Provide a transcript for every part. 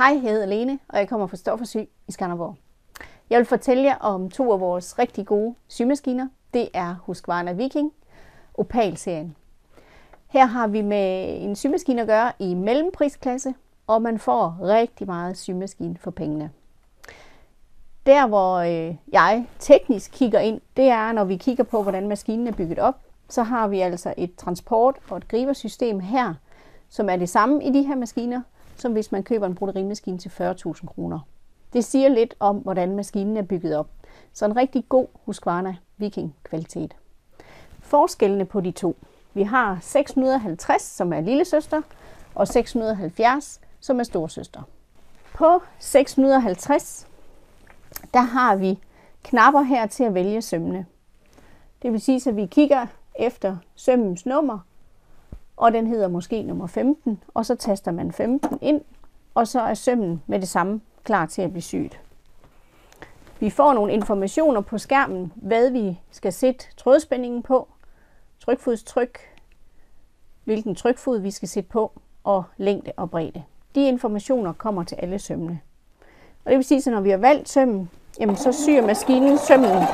Hej, jeg hedder Lene, og jeg kommer fra Stoffersyg i Skanderborg. Jeg vil fortælle jer om to af vores rigtig gode symaskiner. Det er Husqvarna Viking Opal-serien. Her har vi med en symaskine at gøre i mellemprisklasse, og man får rigtig meget symaskine for pengene. Der, hvor øh, jeg teknisk kigger ind, det er, når vi kigger på, hvordan maskinen er bygget op. Så har vi altså et transport- og et gribersystem her, som er det samme i de her maskiner, som hvis man køber en broderimaskine til 40.000 kroner. Det siger lidt om, hvordan maskinen er bygget op. Så en rigtig god Husqvarna Viking kvalitet. Forskellene på de to. Vi har 650, som er lille søster, og 670, som er storsøster. På 650, der har vi knapper her til at vælge sømmene. Det vil sige, at vi kigger efter sømmens nummer, og den hedder måske nummer 15, og så taster man 15 ind, og så er sømmen med det samme klar til at blive syet. Vi får nogle informationer på skærmen, hvad vi skal sætte trådspændingen på, trykfodstryk, hvilken trykfod vi skal sætte på, og længde og bredde. De informationer kommer til alle sømmene. Og det vil sige, at når vi har valgt sømmen, jamen så syr maskinen sømmen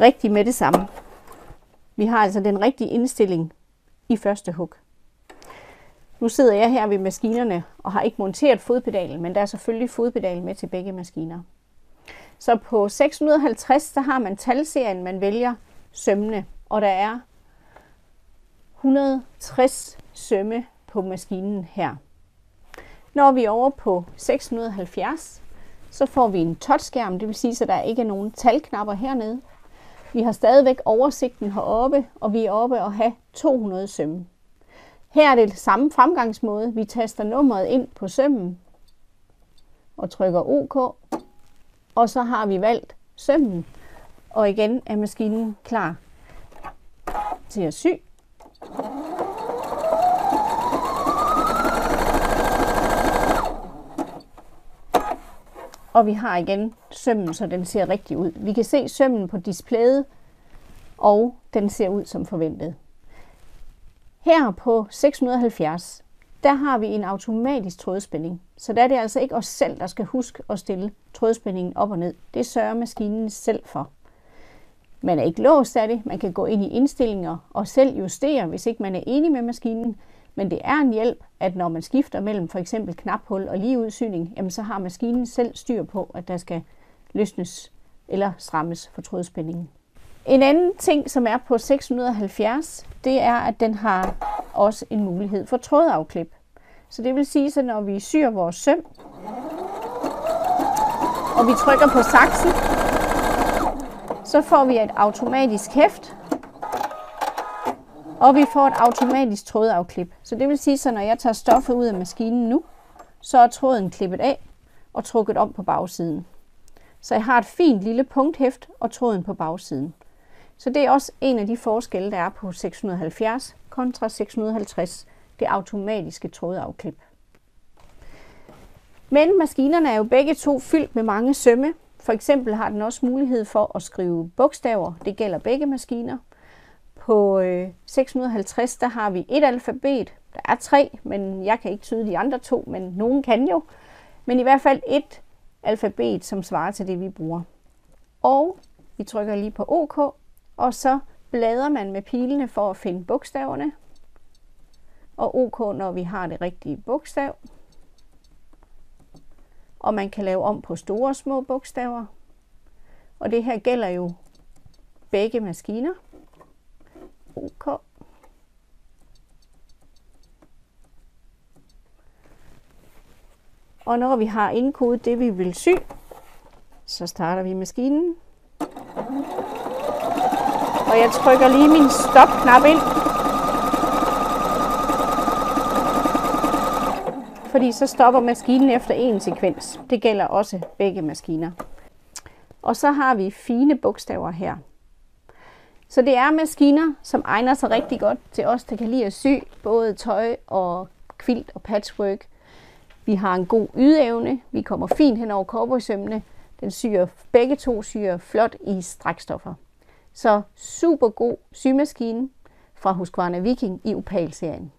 rigtig med det samme. Vi har altså den rigtige indstilling i første hug. Nu sidder jeg her ved maskinerne og har ikke monteret fodpedalen, men der er selvfølgelig fodpedal med til begge maskiner. Så på 650, så har man talserien, man vælger sømmene, og der er 160 sømme på maskinen her. Når vi er over på 670, så får vi en touchskærm, det vil sige, at der ikke er nogen talknapper hernede. Vi har stadigvæk oversigten heroppe, og vi er oppe og have 200 sømme. Her er det samme fremgangsmåde. Vi taster nummeret ind på sømmen og trykker OK. Og så har vi valgt sømmen, og igen er maskinen klar til at sy. Og vi har igen sømmen, så den ser rigtig ud. Vi kan se sømmen på displayet, og den ser ud som forventet. Her på 670, der har vi en automatisk trådspænding. Så der er det altså ikke os selv, der skal huske at stille trådspændingen op og ned. Det sørger maskinen selv for. Man er ikke låst af det. Man kan gå ind i indstillinger og selv justere, hvis ikke man er enig med maskinen. Men det er en hjælp, at når man skifter mellem for eksempel knaphul og ligeudsygning, jamen så har maskinen selv styr på, at der skal løsnes eller strammes for trådspændingen. En anden ting, som er på 670, det er, at den har også en mulighed for trådafklip. Så det vil sige, at når vi syr vores søm, og vi trykker på saksen, så får vi et automatisk hæft, og vi får et automatisk trådafklip. Så det vil sige, at når jeg tager stoffet ud af maskinen nu, så er tråden klippet af og trukket om på bagsiden. Så jeg har et fint lille punkthæft og tråden på bagsiden. Så det er også en af de forskelle, der er på 670 kontra 650, det automatiske trådafklip. Men maskinerne er jo begge to fyldt med mange sømme. For eksempel har den også mulighed for at skrive bogstaver. Det gælder begge maskiner. På øh, 650 der har vi et alfabet. Der er tre, men jeg kan ikke tyde de andre to, men nogen kan jo. Men i hvert fald et alfabet, som svarer til det, vi bruger. Og vi trykker lige på OK, og så bladrer man med pilene for at finde bogstaverne. Og OK, når vi har det rigtige bogstav. Og man kan lave om på store og små bogstaver. Og det her gælder jo begge maskiner. OK. Og når vi har indkodet det, vi vil sy, så starter vi maskinen. Og jeg trykker lige min stopknap ind. Fordi så stopper maskinen efter en sekvens. Det gælder også begge maskiner. Og så har vi fine bogstaver her. Så det er maskiner, som egner sig rigtig godt til os, der kan lide at sy både tøj og kvilt og patchwork. Vi har en god ydeevne. Vi kommer fint hen over cowboysømmene. Den syr, begge to syr flot i strækstoffer. Så super god symaskine fra Husqvarna Viking i Opal-serien.